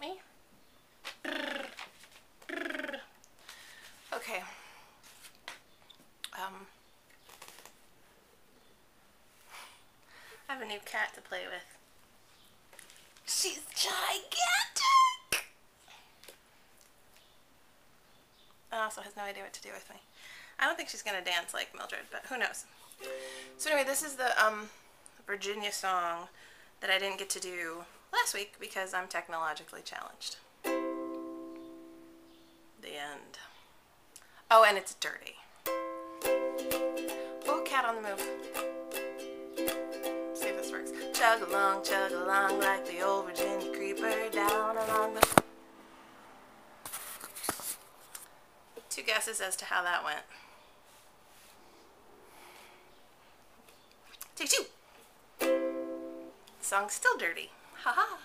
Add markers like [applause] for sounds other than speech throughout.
me. Okay. Um, I have a new cat to play with. She's gigantic! And also has no idea what to do with me. I don't think she's going to dance like Mildred, but who knows. So anyway, this is the um, Virginia song that I didn't get to do last week because I'm technologically challenged. The end. Oh, and it's dirty. Oh, cat on the move. See if this works. Chug along, chug along like the old Virginia creeper down along the... Two guesses as to how that went. Take two. The song's still dirty. Haha.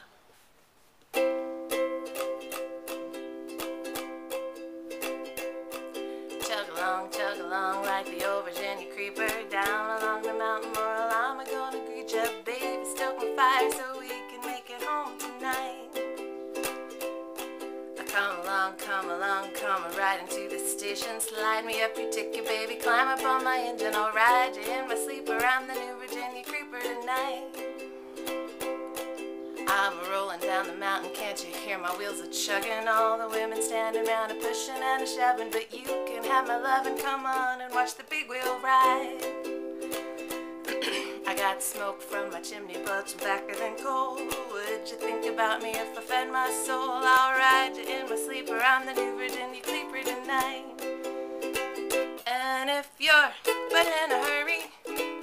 Chug along, chug along like the old Virginia creeper down along the mountain moral. I'm gonna greet ya, baby, stoke my fire so we can make it home tonight. Come along, come along, come right into the station. Slide me up your ticket, baby, climb up on my engine. I'll ride you in my sleep around the new Virginia creeper tonight. Rolling down the mountain, can't you hear my wheels are chugging? All the women standing around a pushing and a shoving, but you can have my love and come on and watch the big wheel ride. [clears throat] I got smoke from my chimney, but you're blacker than coal. Would you think about me if I fed my soul? I'll ride you in my sleeper. I'm the New Virginia Creeper tonight. And if you're but in a hurry,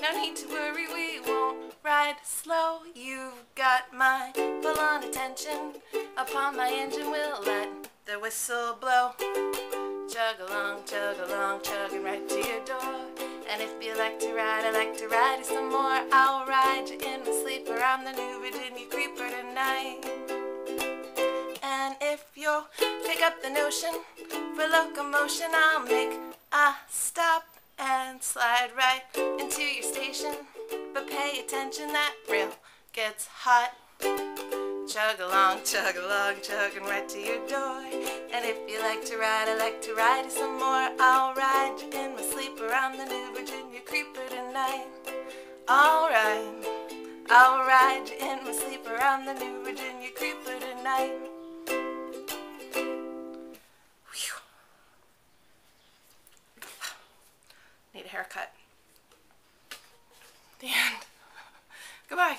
no need to worry, we won't ride slow. You've got my full on attention. Upon my engine, we'll let the whistle blow. Chug along, chug along, chugging right to your door. And if you like to ride, I like to ride you some more. I'll ride you in my sleep around the New Virginia Creeper tonight. And if you'll pick up the notion for locomotion, I'll make a stop and slide right into your station. But pay attention, that rail gets hot chug along, chug along, chugging right to your door. And if you like to ride, I like to ride you some more. I'll ride you in my sleeper. on the new Virginia creeper tonight. Alright, I'll ride you in my sleeper. on the new Virginia creeper tonight. Whew. Need a haircut. The end. [laughs] Goodbye.